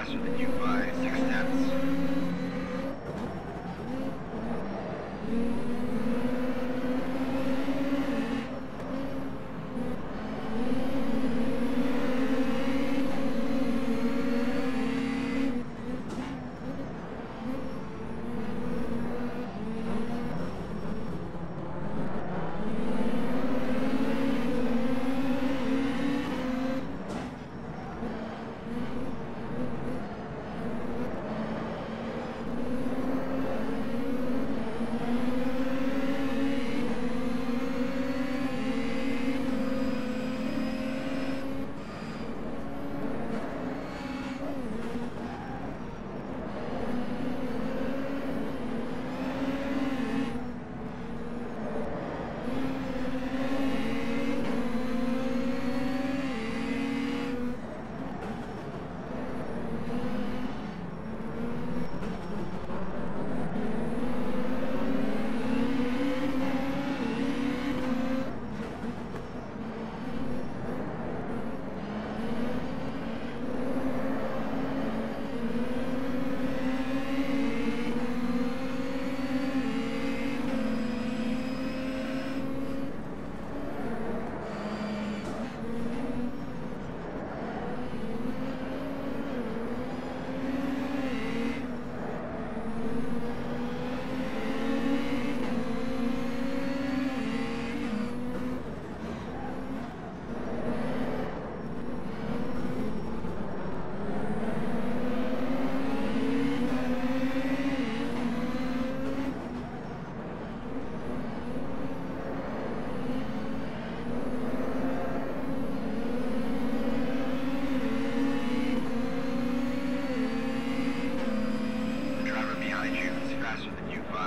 caso.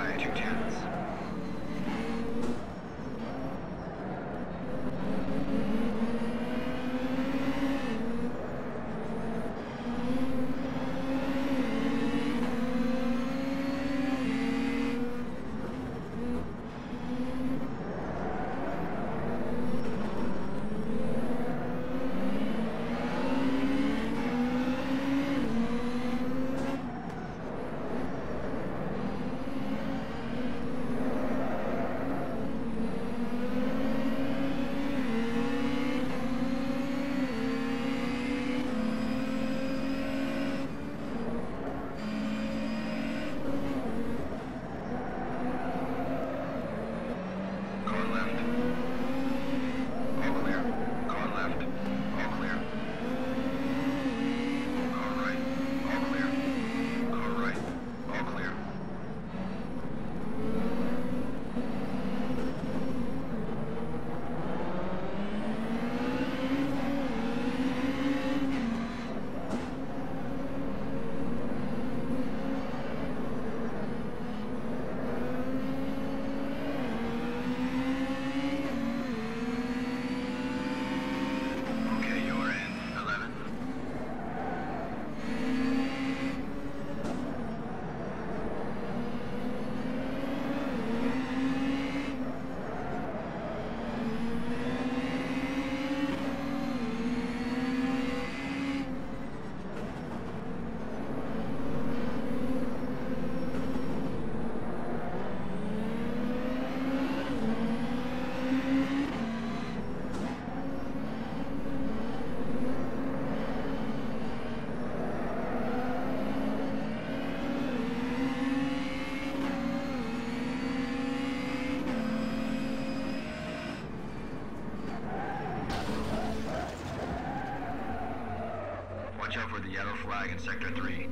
by two tenths. Yellow flag in Sector 3.